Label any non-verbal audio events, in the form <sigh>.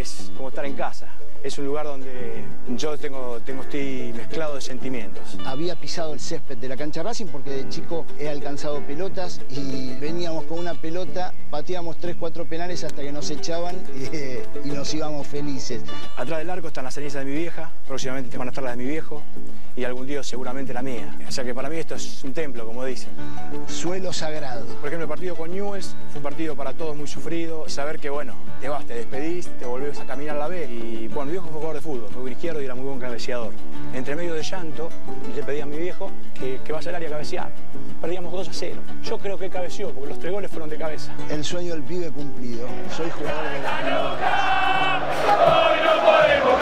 es como estar en casa. Es un lugar donde yo tengo, tengo, estoy mezclado de sentimientos. Había pisado el césped de la cancha Racing porque de chico he alcanzado pelotas y veníamos con una pelota, pateábamos tres, cuatro penales hasta que nos echaban <laughs> y, nos íbamos felices. Atrás del arco están las cenizas de mi vieja, próximamente van a estar las de mi viejo y algún día seguramente la mía. O sea que para mí esto es un templo, como dicen. Suelo sagrado. Por ejemplo, el partido con Newell's fue un partido para todos muy sufrido. Saber que, bueno, te vas, te despedís, te volvés a caminar la B y, bueno, mi viejo fue jugador de fútbol, fue un izquierdo y era muy buen cabeceador. Entre medio de llanto, le pedí a mi viejo que, que vaya al área a cabecear. Perdíamos 2 a 0. Yo creo que cabeció, porque los tres goles fueron de cabeza. El sueño del pibe cumplido. Soy jugador de la. Hoy no podemos.